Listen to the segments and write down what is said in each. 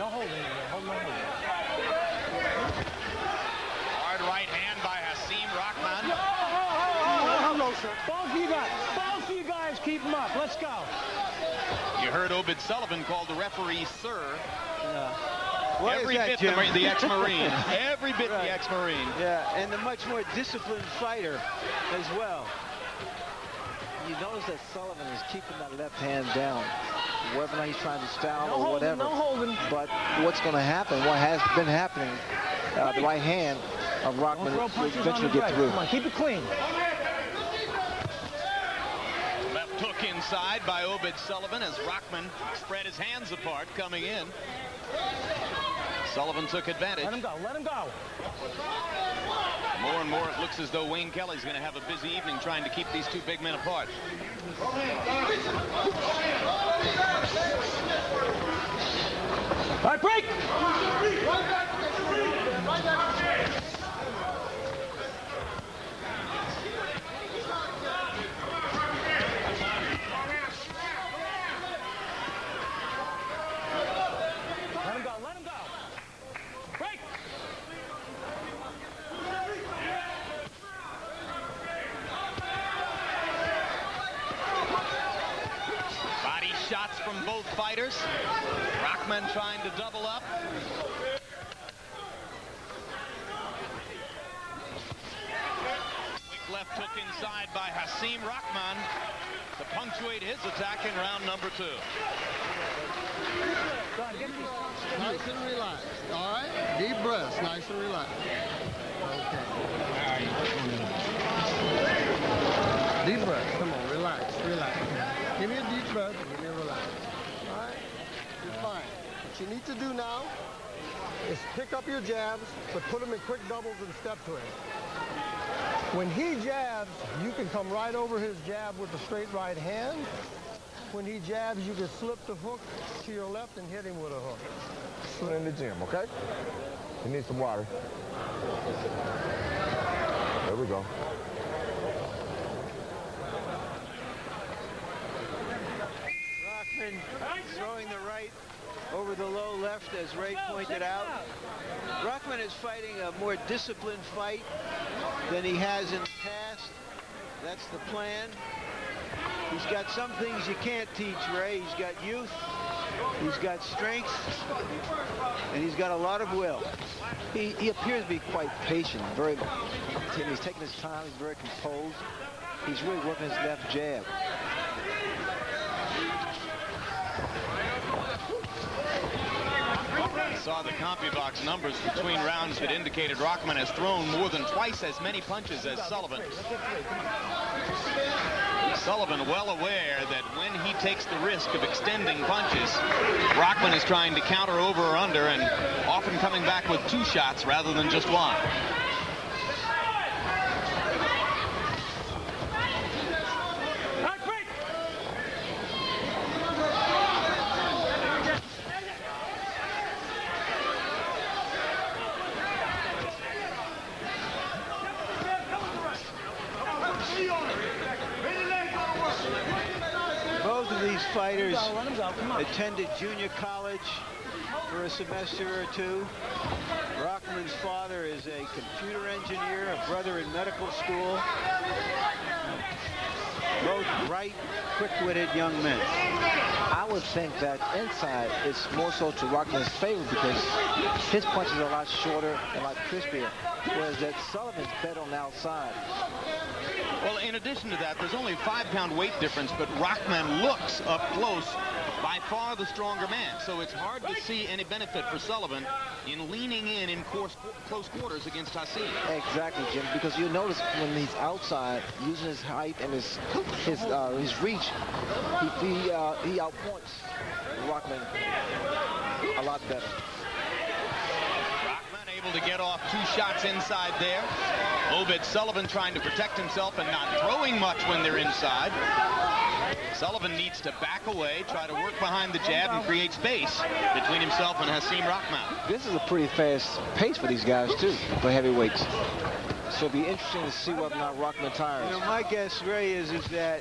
No holding. Hold no holding. Hard right hand by Hasim Rahman. Oh, oh, oh. Both of you guys, both of you guys keep them up. Let's go. You heard Obed Sullivan call the referee sir. Yeah. What Every that, bit Jim? the, the ex-Marine. Every bit Right. the ex-Marine. Yeah, and a much more disciplined fighter as well. You notice that Sullivan is keeping that left hand down, whether or not he's trying to style No or holding, whatever. no holding. But what's going to happen, what has been happening, uh, the right hand of Rahman throw will punches eventually get break. through. Come on, keep it clean. Left hook inside by Obed Sullivan as Rahman spread his hands apart coming in. Sullivan took advantage. Let him go. Let him go. More and more it looks as though Wayne Kelly's going to have a busy evening trying to keep these two big men apart. All right, break. Fighters. Rahman trying to double up. Quick left hook inside by Hasim Rahman to punctuate his attack in round number two. Nice and relaxed. All right? Deep breaths. Nice and relaxed. Okay. Deep breath. Come on. Relax. Relax. Give me a deep breath. Give me a relax. All right? You're fine. What you need to do now is pick up your jabs, but put them in quick doubles and step to him. When he jabs, you can come right over his jab with the straight right hand. When he jabs, you can slip the hook to your left and hit him with a hook. It in the gym, okay? You need some water. There we go. Rahman throwing the right over the low left, as Ray pointed out. Rahman is fighting a more disciplined fight than he has in the past. That's the plan. He's got some things you can't teach, Ray. He's got youth, he's got strength, and he's got a lot of will. He, he appears to be quite patient, very, he's taking his time, he's very composed. He's really working his left jab. Saw the CompuBox numbers between rounds that indicated Rahman has thrown more than twice as many punches as Sullivan. Sullivan well aware that when he takes the risk of extending punches, Rahman is trying to counter over or under and often coming back with two shots rather than just one. Of these fighters Let him go. Let him go. Come on. attended junior college for a semester or two. Rahman's father is a computer engineer, a brother in medical school. Both bright, quick-witted young men. I would think that inside is more so to Rahman's favor because his punches are a lot shorter and a lot crispier, whereas that Sullivan's better on the outside. Well, in addition to that, there's only a five-pound weight difference, but Rahman looks up close by far the stronger man. So it's hard to see any benefit for Sullivan in leaning in in course, close quarters against Hasim. Exactly, Jim, because you notice when he's outside, using his height and his his uh, his reach, he he, uh, he outpoints Rahman a lot better. Rahman able to get off two shots inside there. Obed Sullivan trying to protect himself and not throwing much when they're inside. Sullivan needs to back away, try to work behind the jab and create space between himself and Hasim Rahman. This is a pretty fast pace for these guys too, for heavyweights. So it'll be interesting to see whether or not Rahman tires. You know, my guess, Ray, is, is that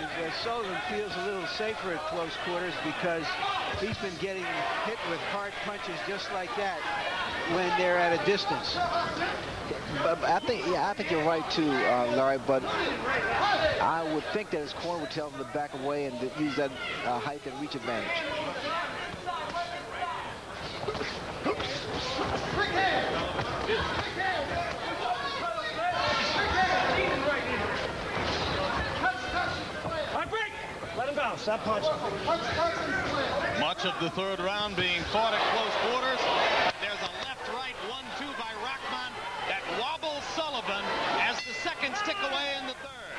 is that Sullivan feels a little safer at close quarters because he's been getting hit with hard punches just like that when they're at a distance. But, but I think, yeah, I think you're right too, uh, Larry. But I would think that his corner would tell him to back away and to use that uh, height and reach advantage. Hard Let him go. Much of the third round being fought at close quarters. There's a left-right one-two by Rahman that wobbles Sullivan as the seconds tick away in the third.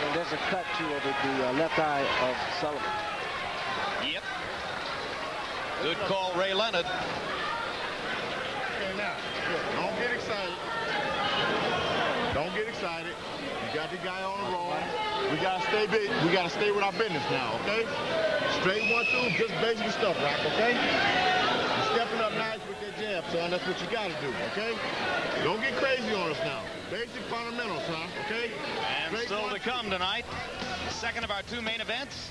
And there's a cut to over the uh, left eye of Sullivan. Yep. Good call, Ray Leonard. Okay, now, don't get excited. Don't get excited. Got the guy on the roll. We gotta stay big. We gotta stay with our business now, okay? Straight one, two, just basic stuff, Rock, okay? You're stepping up nice with that jab, son. That's what you gotta do, okay? Don't get crazy on us now. Basic fundamentals, son, okay? And Straight still to come tonight, second of our two main events,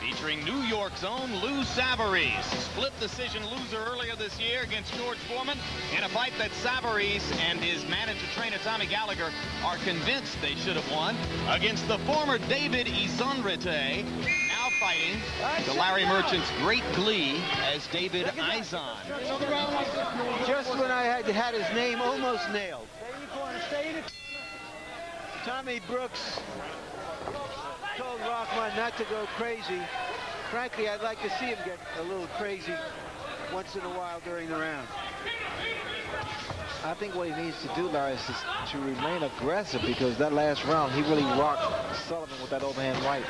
featuring New York's own Lou Savarese. Split decision loser earlier this year against George Foreman in a fight that Savarese and his manager trainer Tommy Gallagher are convinced they should have won against the former David Izonritei, now fighting to Larry Merchant's great glee as David Izon. Just when I had had his name almost nailed. Stay in your corner. Stay in it. Tommy Brooks told Rahman not to go crazy. Frankly, I'd like to see him get a little crazy once in a while during the round. I think what he needs to do, Larry, is to, to remain aggressive because that last round, he really rocked Sullivan with that overhand right.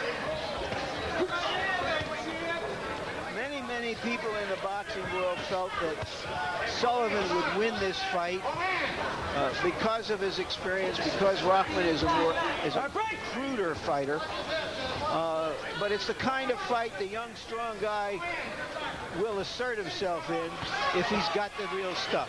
Many, many people in the boxing world felt that Sullivan would win this fight uh, because of his experience, because Rahman is a more is a cruder fighter. Uh, but it's the kind of fight the young, strong guy will assert himself in if he's got the real stuff.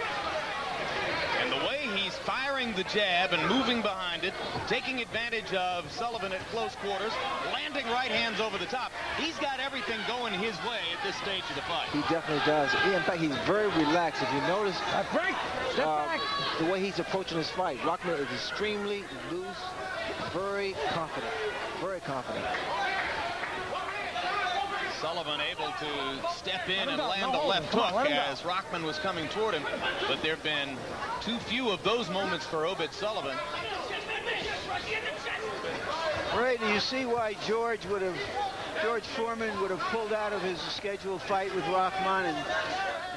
And the way he's firing the jab and moving behind it, taking advantage of Sullivan at close quarters, landing right hands over the top. He's got everything going his way at this stage of the fight. He definitely does. In fact, he's very relaxed. If you notice Break. Step uh, back. the way he's approaching this fight, Rahman is extremely loose, very confident, very confident. Sullivan able to step in and land No a left him. Come on, hook let him go. as Rahman was coming toward him. But there have been too few of those moments for Obed Sullivan. Right, do you see why George would have, George Foreman would have pulled out of his scheduled fight with Rahman and,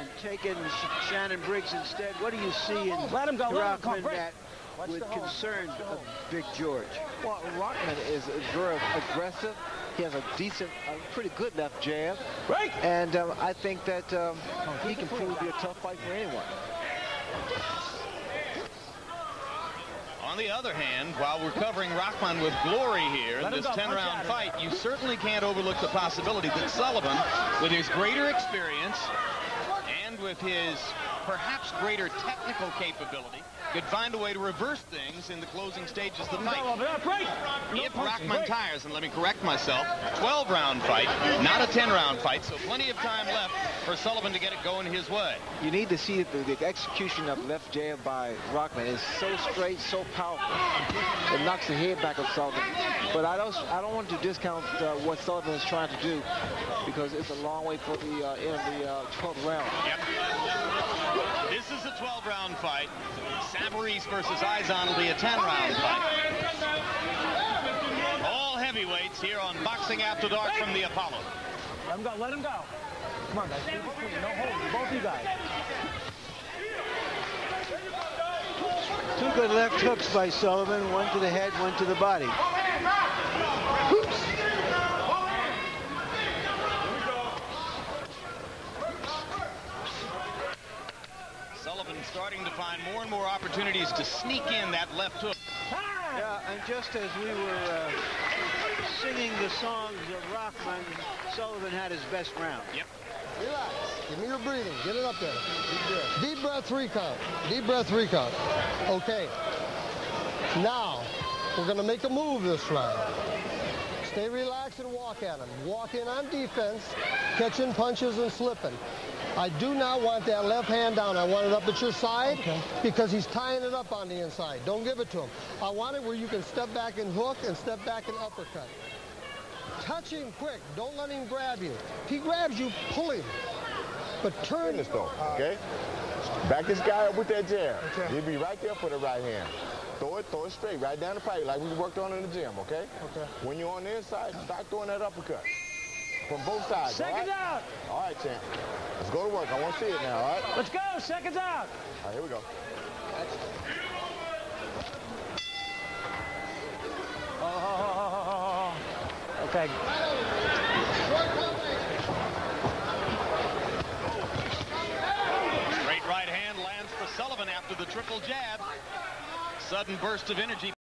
and taken Sh- Shannon Briggs instead? What do you see in Let him go, let him go. Rahman that Watch would concern uh, Big George? Well, Rockman is very aggressive. He has a decent, a pretty good left jab. Right. And um, I think that um, he can prove to be a tough fight for anyone. On the other hand, while we're covering Rahman with glory here in Let him this 10-round fight, you certainly can't overlook the possibility that Sullivan, with his greater experience and with his perhaps greater technical capability, could find a way to reverse things in the closing stages of the fight. Go over there. Break. No If. Rahman tires, and let me correct myself, 12-round fight, not a 10-round fight, so plenty of time left for Sullivan to get it going his way. You need to see the, the execution of left jab by Rahman is so straight, so powerful. It knocks the head back of Sullivan. But I don't, I don't want to discount uh, what Sullivan is trying to do because it's a long way for the uh, end of the uh, 12th round. Yep. This is a 12-round fight. Savarese versus Izon will be a 10-round fight. All heavyweights here on Boxing After Dark from the Apollo. Let him go. Let him go. Come on, guys. Keep it clean. No holding. Both of you guys. Two good left hooks by Sullivan, one to the head, one to the body. Starting to find more and more opportunities to sneak in that left hook. Yeah, and just as we were uh, singing the songs of Rahman, Sullivan had his best round. Yep. Relax. Give me your breathing. Get it up there. Deep breath. Deep breath, three count. Deep breath, three count. Okay. Now, we're going to make a move this round. Stay relaxed and walk at him. Walk in on defense, catching punches and slipping. I do not want that left hand down. I want it up at your side Okay. because he's tying it up on the inside. Don't give it to him. I want it where you can step back and hook and step back and uppercut. Touch him quick. Don't let him grab you. If he grabs you, pull him. But turn Finish though, okay? Back this guy up with that jab. Okay. He'll be right there for the right hand. Throw it, throw it straight, right down the pipe, like we worked on in the gym, okay? Okay. When you're on the inside, start throwing that uppercut. From both sides, all Seconds right? out. All right, champ. Let's go to work. I want to see it now, all right? Let's go. Seconds out. All right, here we go. Oh, okay. Great right hand lands for Sullivan after the triple jab. Sudden burst of energy.